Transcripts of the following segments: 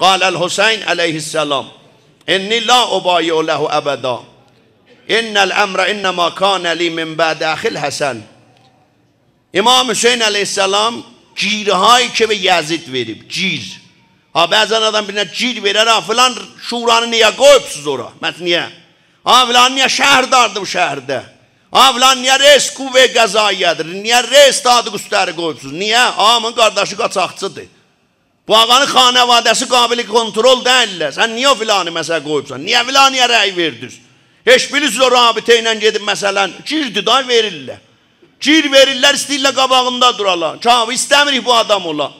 Qaləl Hüseyn əleyhissalam. İnni la ubayi'u lehu əbəda. İnnəl əmrə innəmə kanə li min bədə əxil Həsən. İmam Hüseyn əleyhissalam girhay ki və Yazid verib. Gir. Ha bəzən adam birinə gir verər, ha filan şuranı niyə qoyubsuz ora? Mət niyə? Ha filan niyə şəhərdardır bu şəhərdə? Ha filan niyə res qüvvə qəzaiyədir? Niyə res dadı qüstəri qoyubsuz? Niyə? Amın qardaşı qaçaqçıdır. Bu ağanın xanəvadəsi qabili kontrol deyirlər. Sən niyə filanı məsələ qoyubsan? Niyə filanıya rəy verdiniz? Heç bilirsiniz o rabitə ilə gedib məsələn, girdi da verirlər. Gir verirlər, istəyirlər qabağında duralar. Çavı istəmirik bu adam ola.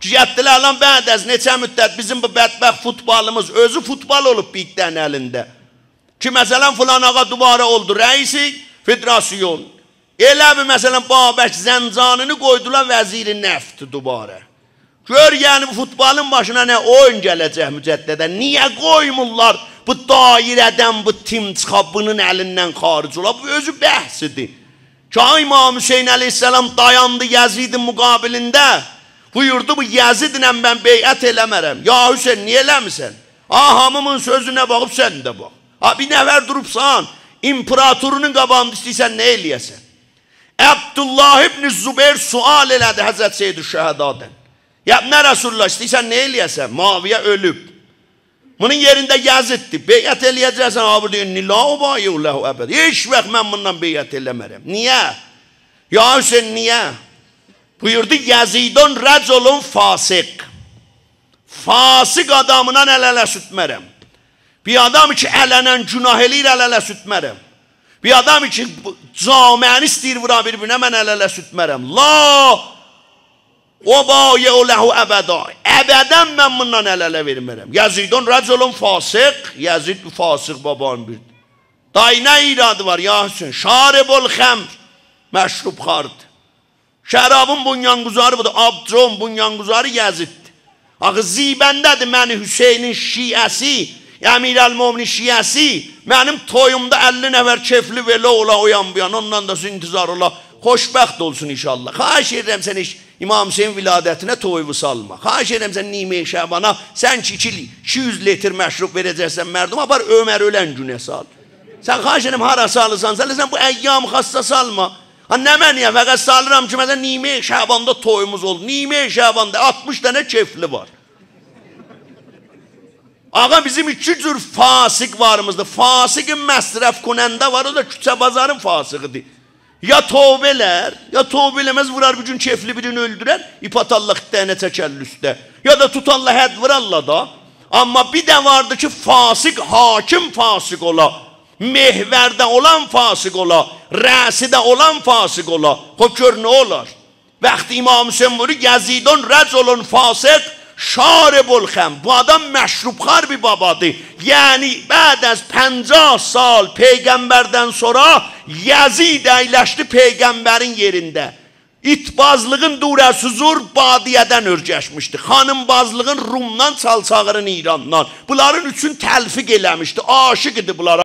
Gəldilər lan bəd az neçə müddət bizim bu bədbəxt futbolumuz özü futbol olub biqdən əlində. Ki məsələn filan ağa duvara oldu rəisi federasyon. Elə bir məsələn Babək Zəncanını qoydular vəziri nəft dubara. Gör yəni bu futbolun başına nə oyun gələcək mücəddidə. Niyə qoymurlar bu dairədən bu tim çıxa bunun əlindən xaric ola? Bu özü bəhsidir. Ki İmam Hüseyin əleyhissalam dayandı Yazidin müqabilində. Buyurdu bu Yazidlə mən beyət eləmərəm. Ya Hüseyin niyə eləmirsən? Ha hamımın sözünə baxıb sən də bax. Ha bir nəfər durubsan, imperatorunun qabağında istəyirsən nə eləyəsən? Abdullah ibn Zubeyr sual elədi Həzrət Seyyid-i Şəhədadən. Ya nə Rasulullah istəyirsən nə eləyəsən? Maviyə ölüb. Bunun yerində Yaziddir. Beyət eləyəcəksən, abi deyir, la ubayu lehu əbəd. Heç vaxt mən bundan beyət eləmərəm. Niyə? Ya Hüseyin niyə? Buyurdu Yazidun rəculun fasik. Fasik adamından əl-ələ sütmərəm. Bir adam ki ələnən günah eləyir, əl-ələ sütmərəm. Bir adam ki camiəni istəyir vura bir-birinə, mən əl-ələ sütmərəm. La O bayə o ləhu əbəda. Əbədən mən bundan əl-ələ vermərəm. Yazidun rəculun fasıq. Yazid fasıq baban bir. Day nə iradı var ya Hüseyin? Şaribul xəmr. Məşrub xardı. Şərabın bunyanquzarı budur. Abdron bunyanquzarı Yaziddir. Axı zibəndədir məni Hüseynin şiəsi. Əmir əl-Mominin şiəsi. Mənim toyumda 50 nəfər kefli belə ola oyan bu yan. Ondan da intizar ola. Xoşbəxt olsun inşallah. Xahiş edirəm sən iş İmam Hüseyin viladətinə toyuvu salma. Xahiş edirəm sən Nime Şəbana sən ki 200 litr məşrub verəcəksən mərdum apar Ömər ölən günə sal. Sən xahiş edirəm hara salırsan, sən, sən bu əyyam xassa salma. Ha nə məniyə fəqət salıram ki, məsələn Nime Şəbanda toyumuz oldu. Nime Şəbanda 60 dənə kefli var. Ağa bizim iki cür fasik varımızdır. Fasikin məsrəf kunəndə var, o da küçə bazarın fasıqıdır. Ya tövbələr, ya tövbə eləməz vurar bir gün kefli birini öldürər, ip atarlar dənə çəkərlər üstə. Ya da tutarlar həd vurarlar da. Amma bir də vardı ki, fasik, hakim fasik ola. Mehvərdə olan fasik ola. Rəsidə olan fasik ola. Xob gör nə olar? Vəqti İmam Hüseyin vurur, Yazidun rəculun fasik, şaribul xəm. Bu adam məşrubxar bir babadır. Yəni, bəd az 50 sal Peyğəmbərdən sonra Yazid əyləşdi Peyğəmbərin yerində. İtbazlığın durəsuzur badiyədən örgəşmişdi. Xanımbazlığın Rumdan, Çalçağırın İrandan. Bunların üçün təlfiq eləmişdi. Aşıq idi bunlara.